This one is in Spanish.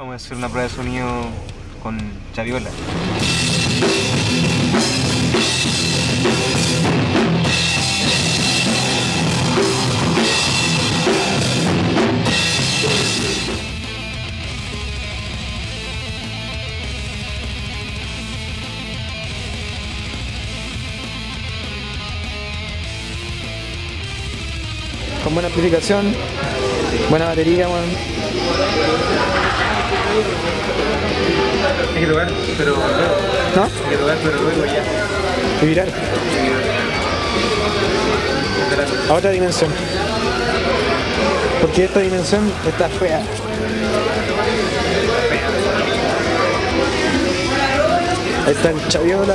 Vamos a hacer una prueba de sonido con Chaviola. Con buena amplificación, buena batería, weón. Hay que tocar, pero ¿No? hay que tocar, pero luego ya. Y virar a otra dimensión. Porque esta dimensión está fea. Ahí está el chaviola.